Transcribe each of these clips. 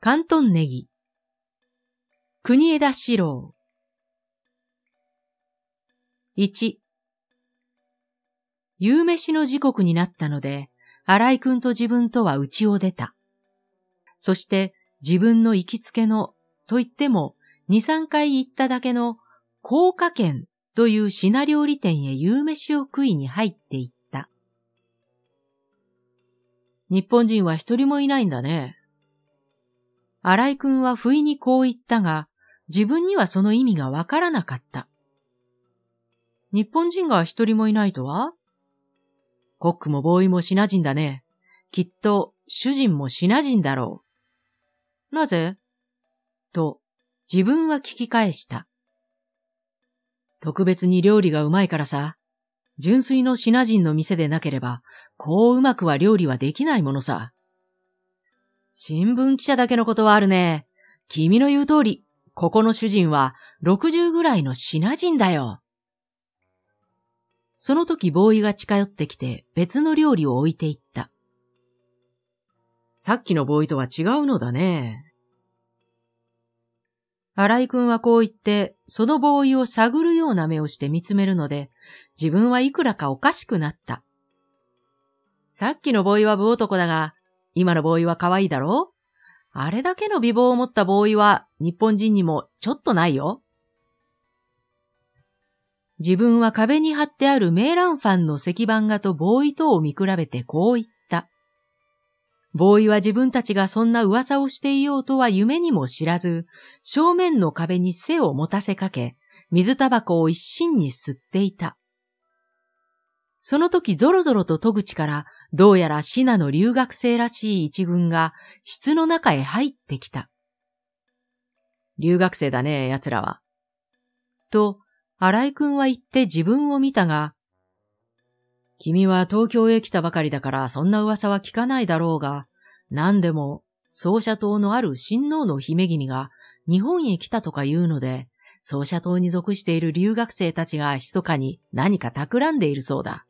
関東ネギ。国枝四郎。1。夕飯の時刻になったので、荒井くんと自分とは家を出た。そして自分の行きつけの、と言っても二三回行っただけの、高架県という品料理店へ夕飯を食いに入っていった。日本人は一人もいないんだね。荒井くんは不意にこう言ったが、自分にはその意味がわからなかった。日本人が一人もいないとは？コックもボーイもシナ人だね。きっと主人もシナ人だろう。なぜ？と自分は聞き返した。特別に料理がうまいからさ。純粋のシナ人の店でなければ、こううまくは料理はできないものさ。新聞記者だけのことはあるね。君の言う通り、ここの主人は60ぐらいのシナ人だよ。その時ボーイが近寄ってきて別の料理を置いていった。さっきのボーイとは違うのだね。荒井くんはこう言って、そのボーイを探るような目をして見つめるので、自分はいくらかおかしくなった。さっきのボーイは武男だが、今のボーイは可愛いだろ？あれだけの美貌を持ったボーイは日本人にもちょっとないよ。自分は壁に貼ってあるメーランファンの石板画とボーイとを見比べてこう言った。ボーイは自分たちがそんな噂をしていようとは夢にも知らず、正面の壁に背を持たせかけ、水タバコを一心に吸っていた。その時ゾロゾロと戸口からどうやらシナの留学生らしい一軍が室の中へ入ってきた。留学生だね、奴らは。と、荒井くんは言って自分を見たが、君は東京へ来たばかりだからそんな噂は聞かないだろうが、何でも、奏者島のある親王の姫君が日本へ来たとか言うので、奏者島に属している留学生たちが密かに何か企んでいるそうだ。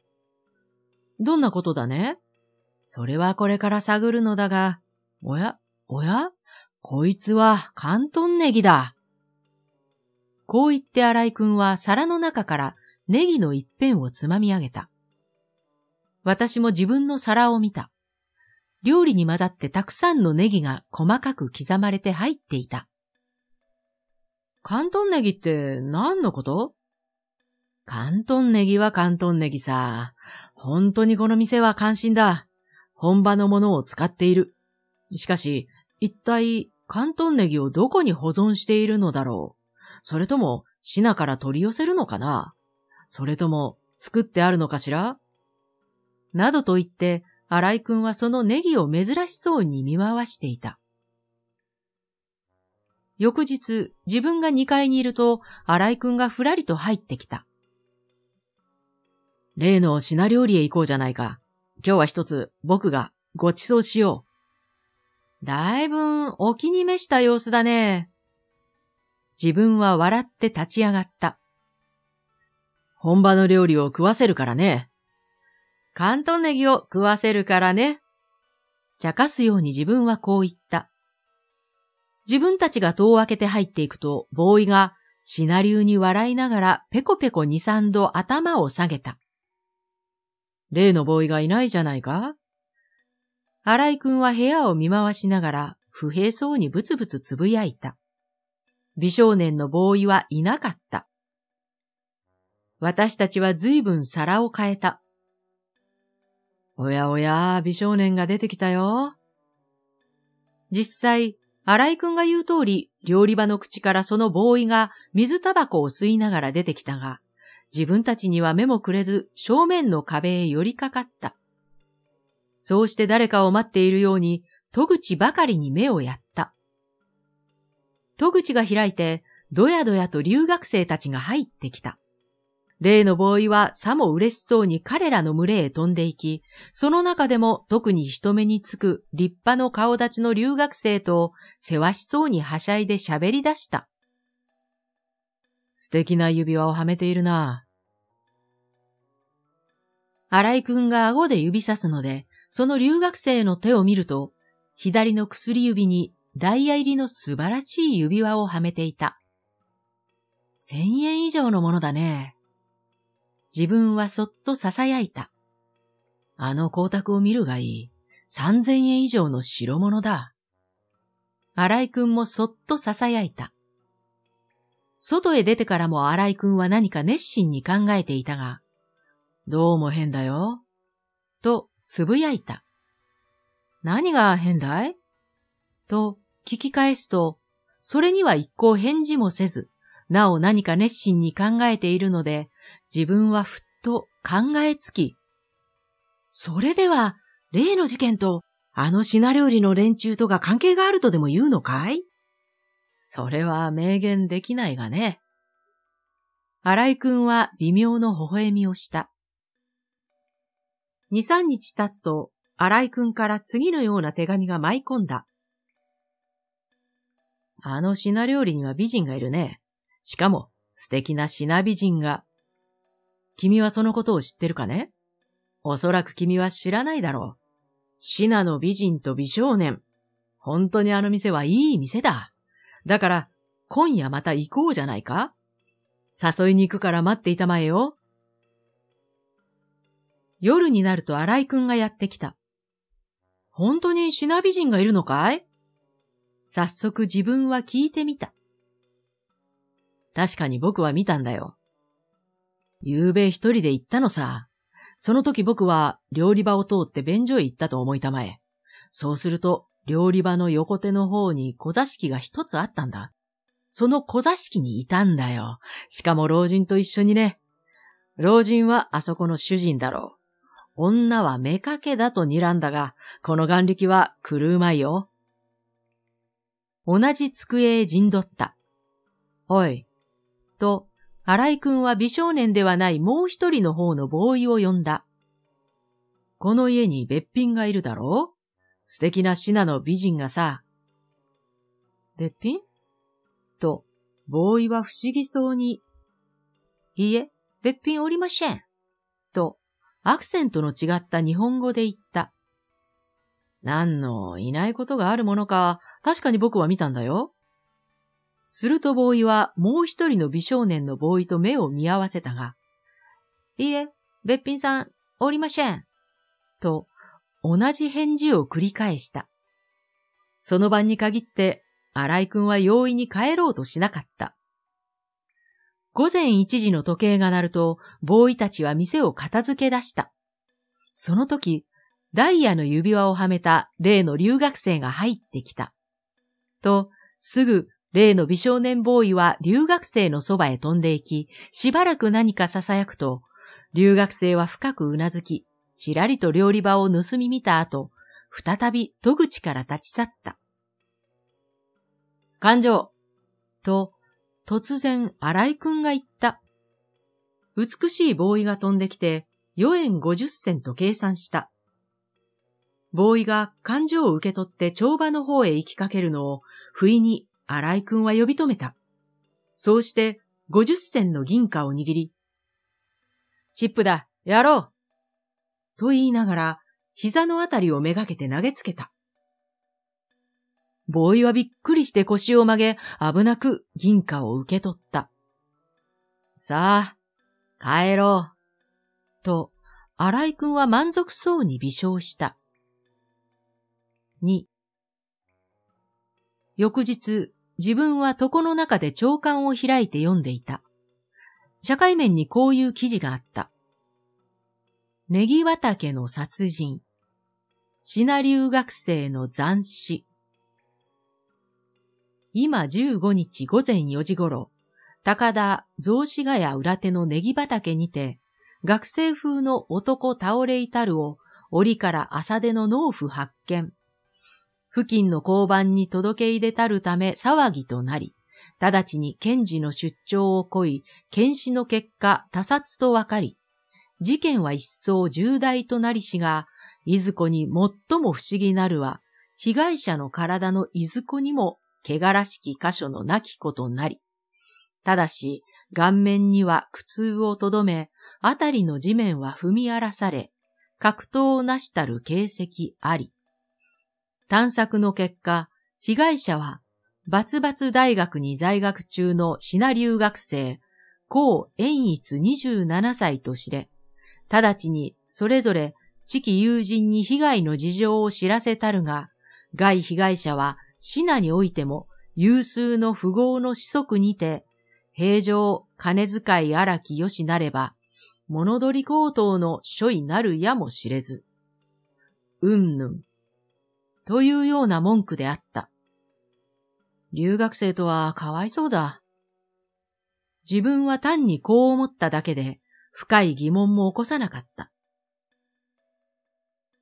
どんなことだね？それはこれから探るのだが、おや、おや？こいつは関東ネギだ。こう言って荒井くんは皿の中からネギの一片をつまみ上げた。私も自分の皿を見た。料理に混ざってたくさんのネギが細かく刻まれて入っていた。関東ネギって何のこと？関東ネギは関東ネギさ。本当にこの店は関心だ。本場のものを使っている。しかし、一体、関東ネギをどこに保存しているのだろうそれとも、シナから取り寄せるのかなそれとも、作ってあるのかしらなどと言って、荒井くんはそのネギを珍しそうに見回していた。翌日、自分が2階にいると、荒井くんがふらりと入ってきた。例の品料理へ行こうじゃないか。今日は一つ、僕がご馳走しよう。だいぶお気に召した様子だね。自分は笑って立ち上がった。本場の料理を食わせるからね。関東ネギを食わせるからね。茶化すように自分はこう言った。自分たちが戸を開けて入っていくと、ボーイがシナリューに笑いながらペコペコ二三度頭を下げた。例のボーイがいないじゃないか荒井くんは部屋を見回しながら不平そうにブツブツつぶやいた。美少年のボーイはいなかった。私たちは随分皿を変えた。おやおや、美少年が出てきたよ。実際、荒井くんが言う通り、料理場の口からそのボーイが水タバコを吸いながら出てきたが、自分たちには目もくれず正面の壁へ寄りかかった。そうして誰かを待っているように、戸口ばかりに目をやった。戸口が開いて、どやどやと留学生たちが入ってきた。例のボーイはさも嬉しそうに彼らの群れへ飛んでいき、その中でも特に人目につく立派の顔立ちの留学生と世話しそうにはしゃいで喋り出した。素敵な指輪をはめているな。荒井くんが顎で指さすので、その留学生の手を見ると、左の薬指にダイヤ入りの素晴らしい指輪をはめていた。千円以上のものだね。自分はそっと囁いた。あの光沢を見るがいい。三千円以上の代物だ。荒井くんもそっと囁いた。外へ出てからも荒井くんは何か熱心に考えていたが、どうも変だよ。と、つぶやいた。何が変だい？と、聞き返すと、それには一向返事もせず、なお何か熱心に考えているので、自分はふっと考えつき、それでは、例の事件と、あの品料理の連中とが関係があるとでも言うのかい？それは明言できないがね。荒井くんは微妙の微笑みをした。二三日経つと、荒井くんから次のような手紙が舞い込んだ。あの品料理には美人がいるね。しかも、素敵な品美人が。君はそのことを知ってるかね？おそらく君は知らないだろう。品の美人と美少年。本当にあの店はいい店だ。だから、今夜また行こうじゃないか？誘いに行くから待っていたまえよ。夜になると荒井くんがやってきた。本当に品美人がいるのかい？早速自分は聞いてみた。確かに僕は見たんだよ。夕べ一人で行ったのさ。その時僕は料理場を通って便所へ行ったと思いたまえ。そうすると料理場の横手の方に小座敷が一つあったんだ。その小座敷にいたんだよ。しかも老人と一緒にね。老人はあそこの主人だろう。女は妾だと睨んだが、この眼力は狂うまいよ。同じ机へ陣取った。おい。と、荒井くんは美少年ではないもう一人の方のボーイを呼んだ。この家に別品がいるだろう？素敵な品の美人がさ。別品と、ボーイは不思議そうに、いいえ、別品おりません。と、アクセントの違った日本語で言った。何のいないことがあるものか、確かに僕は見たんだよ。するとボーイはもう一人の美少年のボーイと目を見合わせたが、いいえ、別品さん、おりません。と、同じ返事を繰り返した。その晩に限って、荒井くんは容易に帰ろうとしなかった。午前一時の時計が鳴ると、ボーイたちは店を片付け出した。その時、ダイヤの指輪をはめた例の留学生が入ってきた。と、すぐ例の美少年ボーイは留学生のそばへ飛んで行き、しばらく何か囁くと、留学生は深くうなずき、ちらりと料理場を盗み見た後、再び戸口から立ち去った。感情と、突然、荒井くんが言った。美しいボーイが飛んできて、4円50銭と計算した。ボーイが感情を受け取って帳場の方へ行きかけるのを、不意に荒井くんは呼び止めた。そうして、50銭の銀貨を握り、チップだ、やろうと言いながら、膝のあたりをめがけて投げつけた。ボーイはびっくりして腰を曲げ、危なく銀貨を受け取った。さあ、帰ろう。と、荒井くんは満足そうに微笑した。二。翌日、自分は床の中で長官を開いて読んでいた。社会面にこういう記事があった。ネギ畑の殺人。シナ留学生の斬死。今15日午前4時頃、高田雑司ヶ谷裏手のネギ畑にて、学生風の男倒れ至るを檻から朝出の農夫発見。付近の交番に届け入れたるため騒ぎとなり、直ちに検事の出張をこい、検視の結果他殺とわかり、事件は一層重大となりしが、いずこに最も不思議なるは、被害者の体のいずこにも、汚らしき箇所のなきことなり。ただし、顔面には苦痛をとどめ、あたりの地面は踏み荒らされ、格闘をなしたる形跡あり。探索の結果、被害者は、バツバツ大学に在学中のシナ留学生、高円一27歳と知れ、直ちにそれぞれ知己友人に被害の事情を知らせたるが、害被害者はシナにおいても有数の富豪の子息にて、平常金遣い荒きよしなれば、物取り高等の書位なるやもしれず。うんぬん。というような文句であった。留学生とはかわいそうだ。自分は単にこう思っただけで、深い疑問も起こさなかった。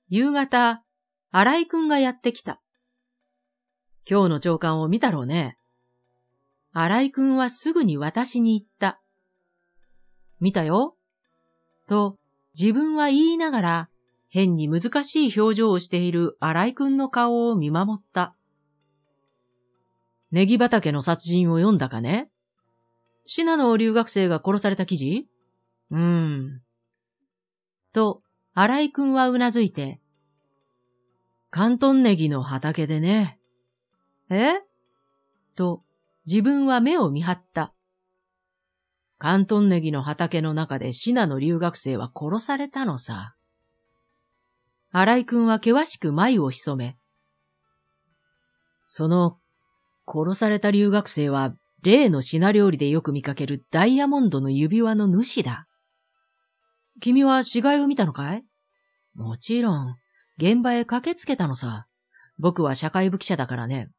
夕方、荒井くんがやってきた。今日の長官を見たろうね。荒井くんはすぐに私に言った。見たよ。と、自分は言いながら、変に難しい表情をしている荒井くんの顔を見守った。ネギ畑の殺人を読んだかね？シナの留学生が殺された記事？うーん。と、荒井くんはうなずいて、関東ネギの畑でね。え？と、自分は目を見張った。関東ネギの畑の中でシナの留学生は殺されたのさ。荒井くんは険しく眉を潜め、その、殺された留学生は、例の品料理でよく見かけるダイヤモンドの指輪の主だ。君は死骸を見たのかい？もちろん、現場へ駆けつけたのさ。僕は社会部記者だからね。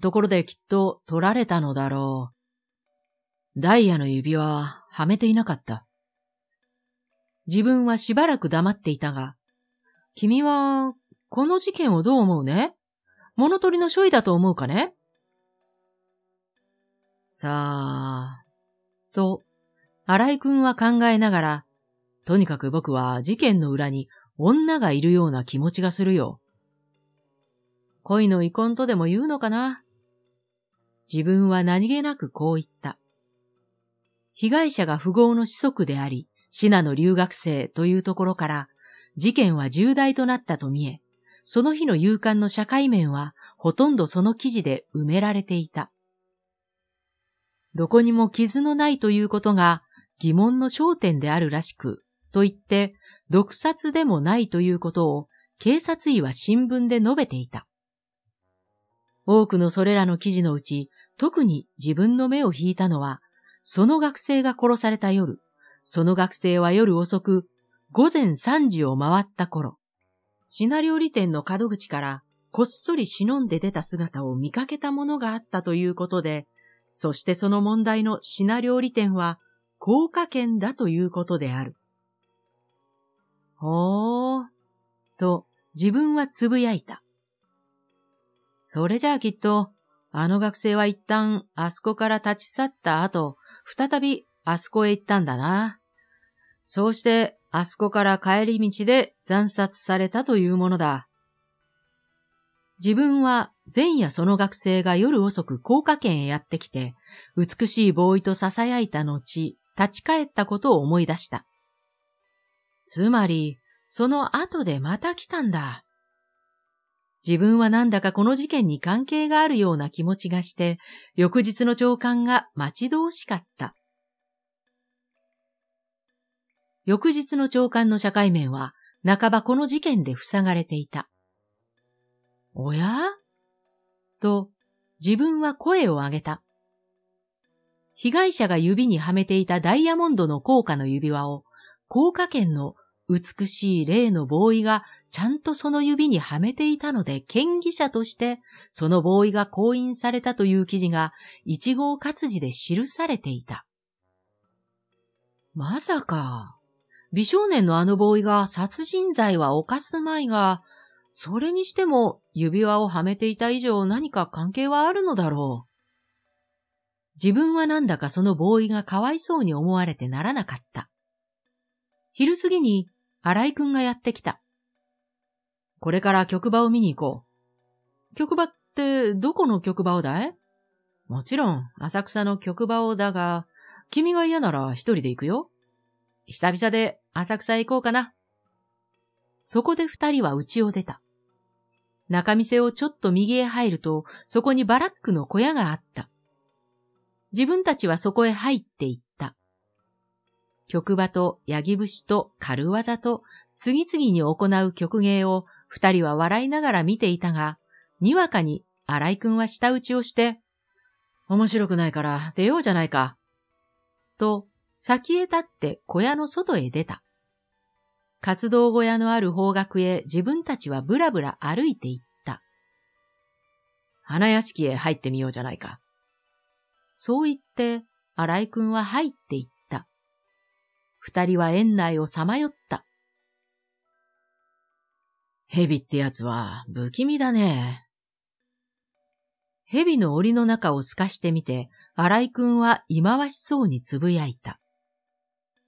ところできっと取られたのだろう。ダイヤの指輪ははめていなかった。自分はしばらく黙っていたが、君は、この事件をどう思うね？物取りの処理だと思うかね？さあ、と、荒井くんは考えながら、とにかく僕は事件の裏に女がいるような気持ちがするよ。恋の遺恨とでも言うのかな？自分は何気なくこう言った。被害者が富豪の子息であり、シナの留学生というところから、事件は重大となったと見え、その日の勇敢の社会面はほとんどその記事で埋められていた。どこにも傷のないということが疑問の焦点であるらしく、と言って、毒殺でもないということを警察医は新聞で述べていた。多くのそれらの記事のうち、特に自分の目を引いたのは、その学生が殺された夜、その学生は夜遅く、午前3時を回った頃、シナ料理店の角口からこっそり忍んで出た姿を見かけたものがあったということで、そしてその問題のシナ料理店は、高架圏だということである。ほー、と自分はつぶやいた。それじゃあきっと、あの学生は一旦あそこから立ち去った後、再びあそこへ行ったんだな。そうしてあそこから帰り道で惨殺されたというものだ。自分は前夜その学生が夜遅く高架圏へやってきて、美しいボーイと囁いた後、立ち返ったことを思い出した。つまり、その後でまた来たんだ。自分はなんだかこの事件に関係があるような気持ちがして、翌日の長官が待ち遠しかった。翌日の長官の社会面は、半ばこの事件で塞がれていた。おや？と、自分は声を上げた。被害者が指にはめていたダイヤモンドの高価の指輪を、高価圏の美しい例のボーイがちゃんとその指にはめていたので、権疑者として、そのボーイが婚姻されたという記事が、一号活字で記されていた。まさか、美少年のあのボーイが殺人罪は犯すまいが、それにしても指輪をはめていた以上何か関係はあるのだろう。自分はなんだかそのボーイがかわいそうに思われてならなかった。昼過ぎに荒井くんがやってきた。これから曲場を見に行こう。曲場ってどこの曲場をだい？もちろん浅草の曲場をだが、君が嫌なら一人で行くよ。久々で浅草へ行こうかな。そこで二人は家を出た。中店をちょっと右へ入ると、そこにバラックの小屋があった。自分たちはそこへ入っていった。曲場とヤギ節と軽技と次々に行う曲芸を二人は笑いながら見ていたが、にわかに荒井くんは舌打ちをして、面白くないから出ようじゃないか。と、先へ立って小屋の外へ出た。活動小屋のある方角へ自分たちはぶらぶら歩いていった。花屋敷へ入ってみようじゃないか。そう言って、荒井くんは入っていった。二人は園内をさまよった。蛇ってやつは不気味だね。蛇の檻の中を透かしてみて、荒井くんは忌まわしそうにつぶやいた。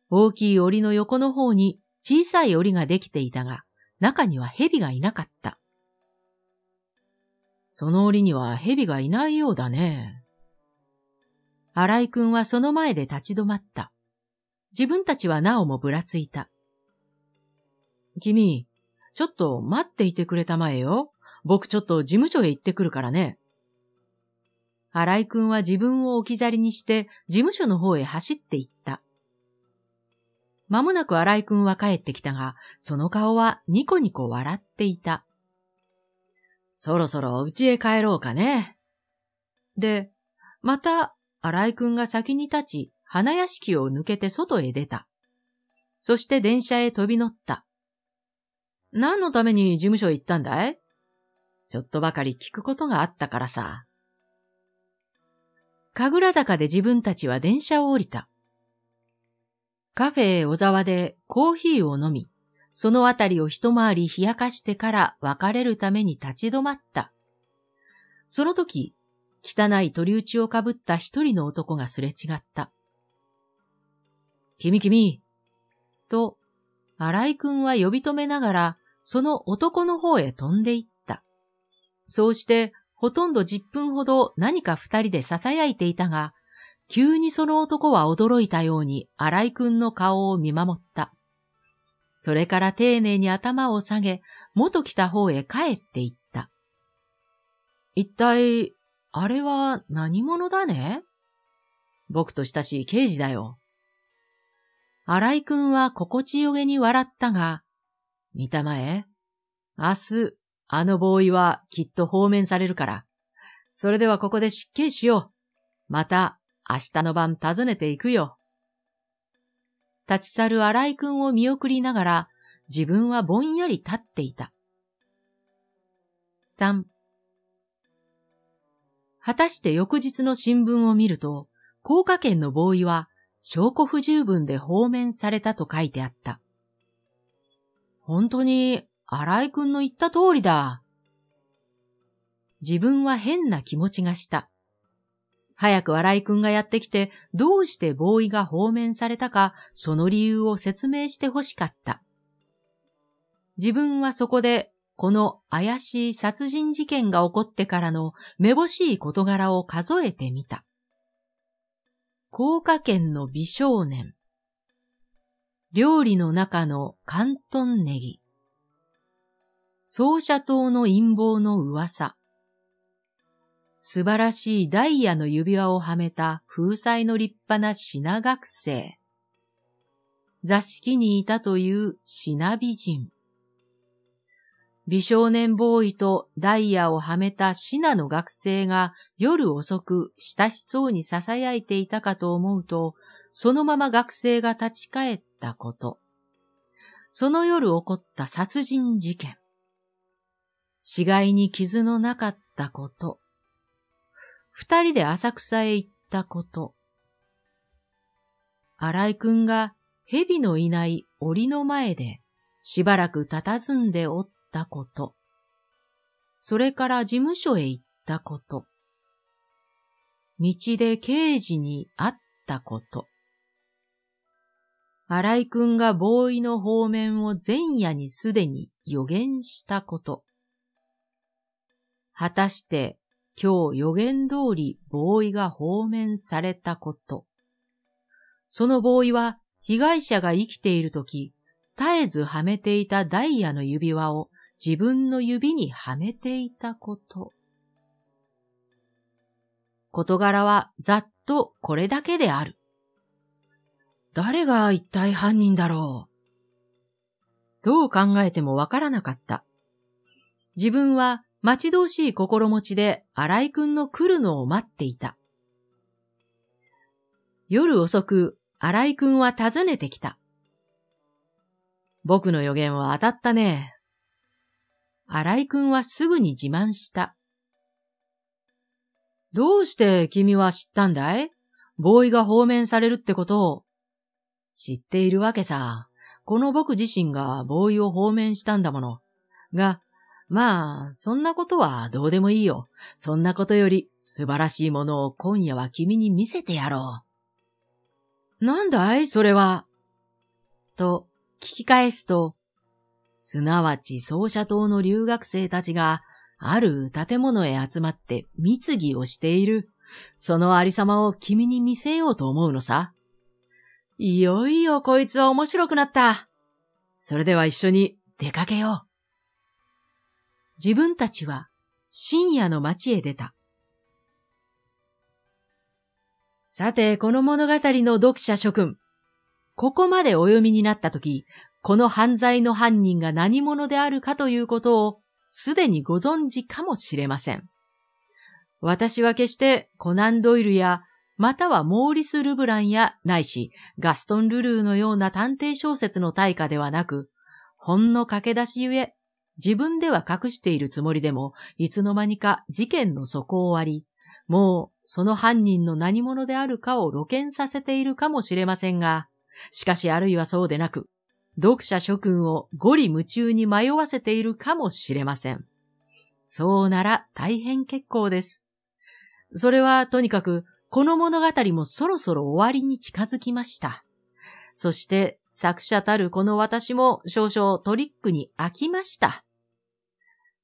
大きい檻の横の方に小さい檻ができていたが、中には蛇がいなかった。その檻には蛇がいないようだね。荒井くんはその前で立ち止まった。自分たちはなおもぶらついた。君、ちょっと待っていてくれたまえよ。僕ちょっと事務所へ行ってくるからね。荒井くんは自分を置き去りにして事務所の方へ走って行った。まもなく荒井くんは帰ってきたが、その顔はニコニコ笑っていた。そろそろ家へ帰ろうかね。で、また荒井くんが先に立ち、花屋敷を抜けて外へ出た。そして電車へ飛び乗った。何のために事務所へ行ったんだい？ちょっとばかり聞くことがあったからさ。神楽坂で自分たちは電車を降りた。カフェ小沢でコーヒーを飲み、そのあたりを一回り冷やかしてから別れるために立ち止まった。その時、汚い鳥打ちをかぶった一人の男がすれ違った。君君と、荒井くんは呼び止めながら、その男の方へ飛んで行った。そうして、ほとんど10分ほど何か二人で囁いていたが、急にその男は驚いたように荒井くんの顔を見守った。それから丁寧に頭を下げ、元来た方へ帰って行った。一体、あれは何者だね？僕と親しい刑事だよ。荒井くんは心地よげに笑ったが、見たまえ、明日、あのボーイはきっと放免されるから。それではここで失刑しよう。また明日の晩訪ねていくよ。立ち去る荒井くんを見送りながら自分はぼんやり立っていた。三。果たして翌日の新聞を見ると、高架県のボーイは証拠不十分で放免されたと書いてあった。本当に、荒井くんの言った通りだ。自分は変な気持ちがした。早く荒井くんがやってきて、どうしてボーイが放免されたか、その理由を説明してほしかった。自分はそこで、この怪しい殺人事件が起こってからのめぼしい事柄を数えてみた。高架県の美少年。料理の中の関東ネギ。奏者島の陰謀の噂。素晴らしいダイヤの指輪をはめた風彩の立派な品学生。座敷にいたという品美人。美少年ボーイとダイヤをはめた品の学生が夜遅く親しそうに囁いていたかと思うと、そのまま学生が立ち返ったこと。その夜起こった殺人事件。死骸に傷のなかったこと。二人で浅草へ行ったこと。荒井くんが蛇のいない檻の前でしばらく佇んでおったたこと。それから事務所へ行ったこと。道で刑事に会ったこと。荒井くんがボーイの方面を前夜にすでに予言したこと。果たして今日予言通りボーイが放免されたこと。そのボーイは被害者が生きているとき、絶えずはめていたダイヤの指輪を自分の指にはめていたこと。事柄はざっとこれだけである。誰が一体犯人だろうどう考えてもわからなかった。自分は待ち遠しい心持ちで荒井くんの来るのを待っていた。夜遅く、荒井くんは訪ねてきた。僕の予言は当たったね。荒井くんはすぐに自慢した。どうして君は知ったんだい？ボーイが放免されるってことを。知っているわけさ。この僕自身がボーイを放免したんだもの。が、まあ、そんなことはどうでもいいよ。そんなことより素晴らしいものを今夜は君に見せてやろう。なんだい？それは。と、聞き返すと、すなわち奏者島の留学生たちが、ある建物へ集まって密議をしている。そのありさまを君に見せようと思うのさ。いよいよこいつは面白くなった。それでは一緒に出かけよう。自分たちは深夜の街へ出た。さて、この物語の読者諸君。ここまでお読みになったとき、この犯罪の犯人が何者であるかということをすでにご存知かもしれません。私は決してコナンドイルやまたはモーリス・ルブランやないしガストン・ルルーのような探偵小説の大家ではなく、ほんの駆け出しゆえ、自分では隠しているつもりでも、いつの間にか事件の底を割り、もうその犯人の何者であるかを露見させているかもしれませんが、しかしあるいはそうでなく、読者諸君をゴリ夢中に迷わせているかもしれません。そうなら大変結構です。それはとにかくこの物語もそろそろ終わりに近づきました。そして作者たるこの私も少々トリックに飽きました。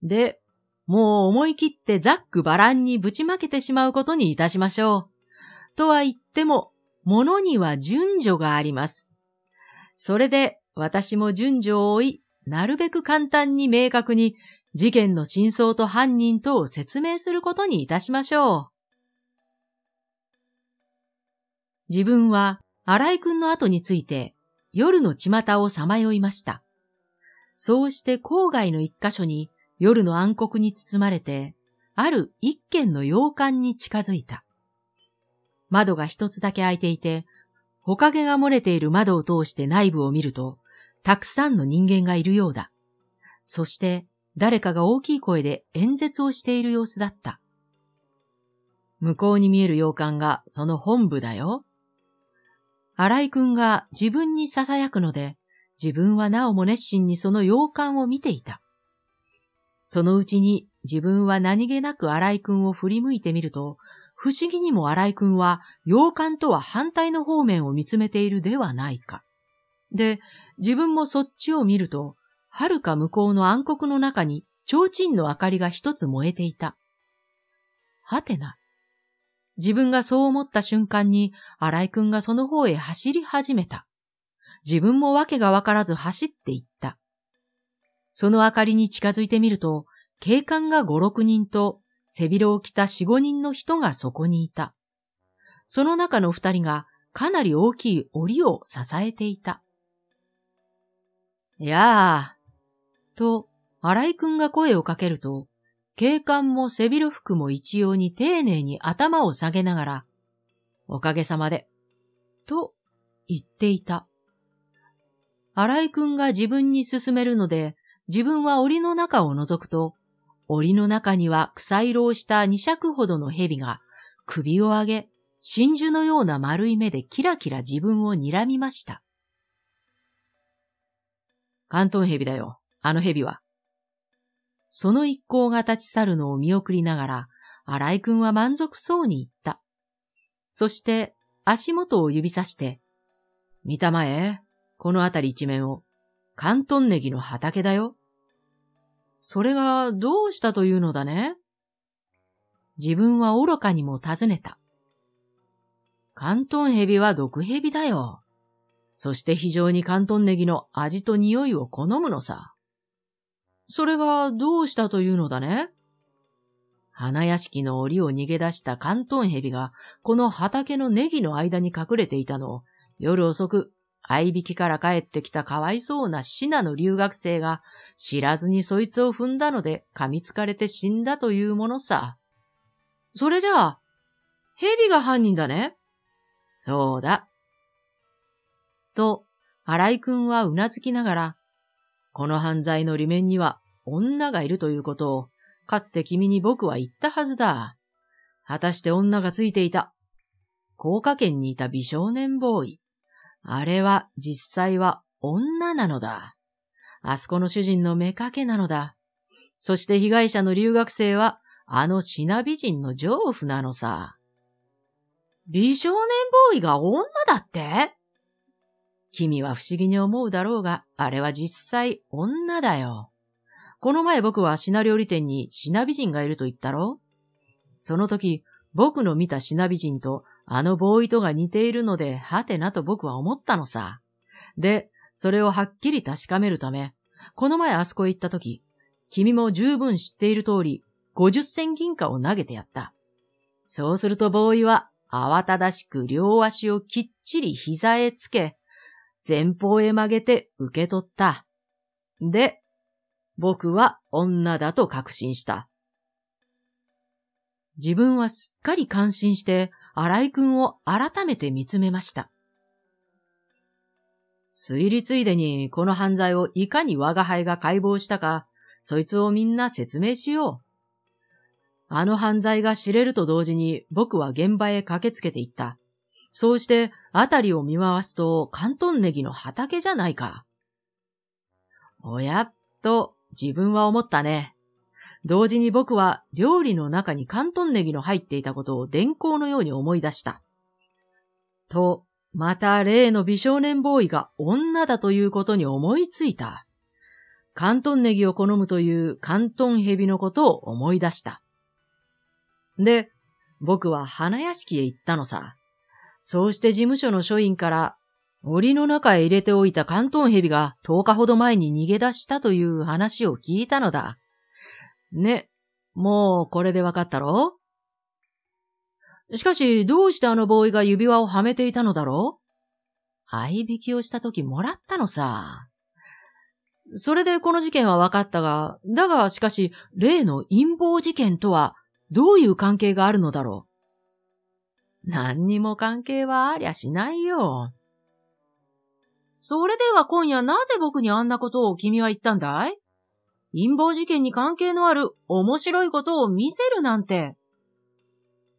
で、もう思い切ってザックバランにぶちまけてしまうことにいたしましょう。とは言っても、物には順序があります。それで私も順序を追い、なるべく簡単に明確に事件の真相と犯人とを説明することにいたしましょう。自分は荒井くんの後について夜の巷をさまよいました。そうして郊外の一箇所に夜の暗黒に包まれて、ある一軒の洋館に近づいた。窓が一つだけ開いていて、木陰が漏れている窓を通して内部を見ると、たくさんの人間がいるようだ。そして誰かが大きい声で演説をしている様子だった。向こうに見える洋館がその本部だよ。荒井くんが自分に囁くので、自分はなおも熱心にその洋館を見ていた。そのうちに自分は何気なく荒井くんを振り向いてみると、不思議にも荒井くんは洋館とは反対の方面を見つめているではないか。で、自分もそっちを見ると、遥か向こうの暗黒の中に提灯の明かりが一つ燃えていた。はてな。自分がそう思った瞬間に、荒井くんがその方へ走り始めた。自分も訳がわからず走って行った。その明かりに近づいてみると、警官が五六人と、背広を着た四五人の人がそこにいた。その中の二人がかなり大きい檻を支えていた。やあ、と、荒井くんが声をかけると、警官も背広服も一様に丁寧に頭を下げながら、おかげさまで、と言っていた。荒井くんが自分に進めるので、自分は檻の中を覗くと、檻の中には草色をした二尺ほどの蛇が首を上げ、真珠のような丸い目でキラキラ自分を睨みました。関東蛇だよ、あの蛇は。その一行が立ち去るのを見送りながら、荒井くんは満足そうに言った。そして足元を指さして、見たまえ、この辺り一面を、関東ネギの畑だよ。それがどうしたというのだね自分は愚かにも尋ねた。関東ヘビは毒ヘビだよ。そして非常に関東ネギの味と匂いを好むのさ。それがどうしたというのだね？花屋敷の檻を逃げ出した関東蛇が、この畑のネギの間に隠れていたのを、夜遅く、合いびきから帰ってきたかわいそうなシナの留学生が、知らずにそいつを踏んだので噛みつかれて死んだというものさ。それじゃあ、蛇が犯人だね？そうだ。と、荒井くんはうなずきながら、この犯罪の裏面には女がいるということを、かつて君に僕は言ったはずだ。果たして女がついていた。高架圏にいた美少年ボーイ。あれは実際は女なのだ。あそこの主人の目かけなのだ。そして被害者の留学生は、あの品美人の丈夫なのさ。美少年ボーイが女だって？君は不思議に思うだろうが、あれは実際女だよ。この前僕は品料理店に品美人がいると言ったろその時、僕の見た品美人とあのボーイとが似ているので、はてなと僕は思ったのさ。で、それをはっきり確かめるため、この前あそこへ行った時、君も十分知っている通り、50銭銀貨を投げてやった。そうするとボーイは慌ただしく両足をきっちり膝へつけ、前方へ曲げて受け取った。で、僕は女だと確信した。自分はすっかり感心して、荒井くんを改めて見つめました。推理ついでにこの犯罪をいかに我が輩が解剖したか、そいつをみんな説明しよう。あの犯罪が知れると同時に僕は現場へ駆けつけていった。そうして辺りを見回すと関東ネギの畑じゃないか。おやっと自分は思ったね。同時に僕は料理の中に関東ネギの入っていたことを電光のように思い出した。と、また例の美少年ボーイが女だということに思いついた。関東ネギを好むという関東蛇のことを思い出した。で、僕は花屋敷へ行ったのさ。そうして事務所の書院から檻の中へ入れておいた関東蛇が10日ほど前に逃げ出したという話を聞いたのだ。ね、もうこれでわかったろ？しかし、どうしてあのボーイが指輪をはめていたのだろ？う合いびきをした時もらったのさ。それでこの事件は分かったが、だがしかし、例の陰謀事件とはどういう関係があるのだろう？何にも関係はありゃしないよ。それでは今夜なぜ僕にあんなことを君は言ったんだい？陰謀事件に関係のある面白いことを見せるなんて。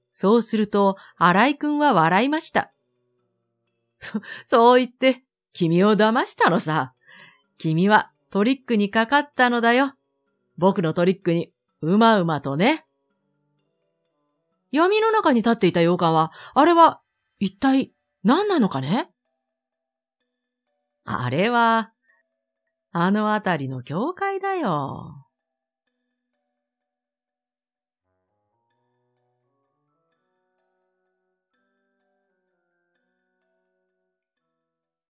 そうすると、荒井くんは笑いました。そ、そう言って、君を騙したのさ。君はトリックにかかったのだよ。僕のトリックに、うまうまとね。闇の中に立っていた洋館は、あれは、一体何なのかね？あれは、あのあたりの教会だよ。